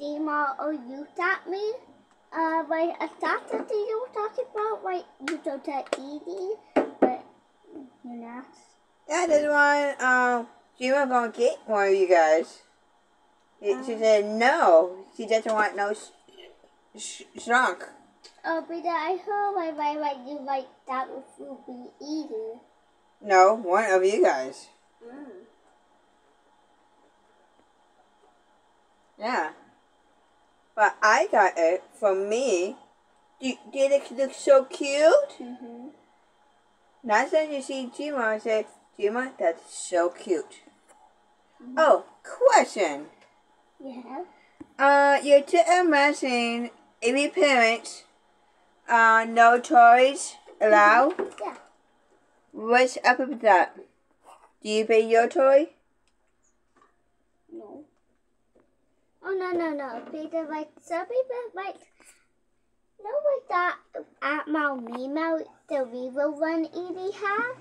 Dima or you taught me. Uh, like I thought that you were talking about like you don't tell Edie, but you're not. Yeah, this one, um, she was gonna get one of you guys. She, she said no. She doesn't want no sh- sh- shrunk. Oh, but I heard like like like you like that would be Edie. No, one of you guys. Mm. Yeah. But I got it from me. Do, did it look so cute? Mm-hmm. Last time you see Jima, I said, Jima, that's so cute. Oh, question. Yeah. Uh, you're to imagine every parent, uh, no toys allowed. Yeah. What's up with that? Do you pay your toy? No. Oh no no no! Peter like some people like no like that at my Mimo the Vivo one Edie had.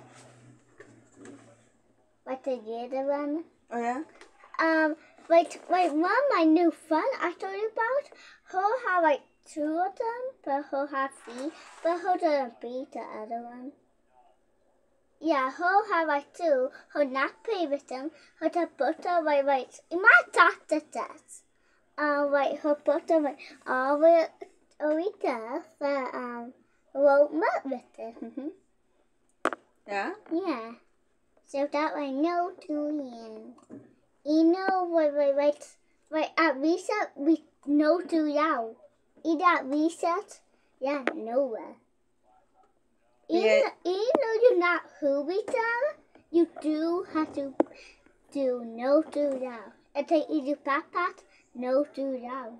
Like the other one. Oh yeah. Um like like one of my new fun I told you about her have like two of them but her have three but her doesn't beat the other one. Yeah, her have like two, her not play with them, her to put her like like in my doctor test. Um like her her like all the the but um won't met with it. Mm-hmm. Yeah. Yeah. So that way no doing. You know what like like like at reset we no now. Either at reset, yeah, nowhere. Even, Yeah. even though you're not who we tell, you do have to do no do now. And take either backpack, no do now.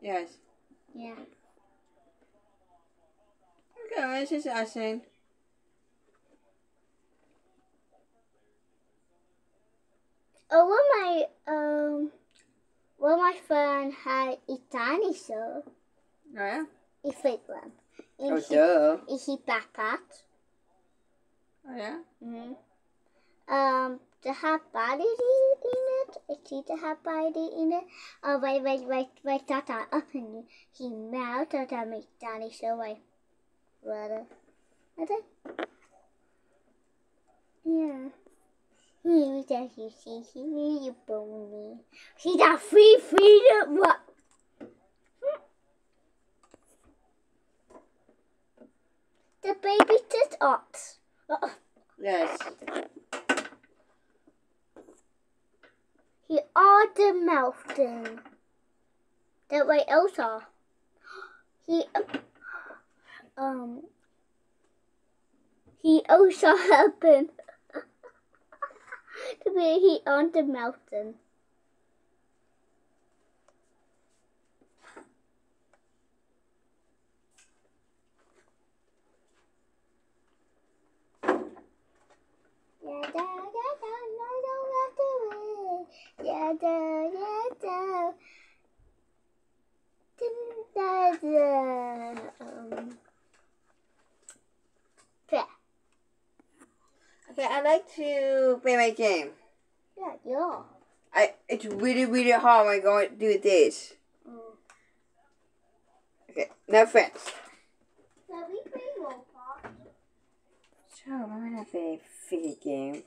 Yes. Yeah. Okay, I was just asking. Oh, well, my um, well, my friend had a dinosaur. Oh yeah. A fake one. And Oh he, duh. and he backpacked. Oh yeah. Mm-hmm. Um, to have body in it, it's he to have body in it. Oh, wait, wait, wait, wait, that up and he melted and make dinosaur way. Rather. Okay. Yeah. He does you see, he really bony. He got free freedom. What? The baby just. Oh. Yes. He on the mountain. That way Elsa. He um he also happened to be he on the mountain. Um, yeah, Okay, I like to play my game. yeah, yeah. I it's really really hard when I go and do this. Mm. Okay, no friends. Now we play Roblox. So I'm gonna play a figure game.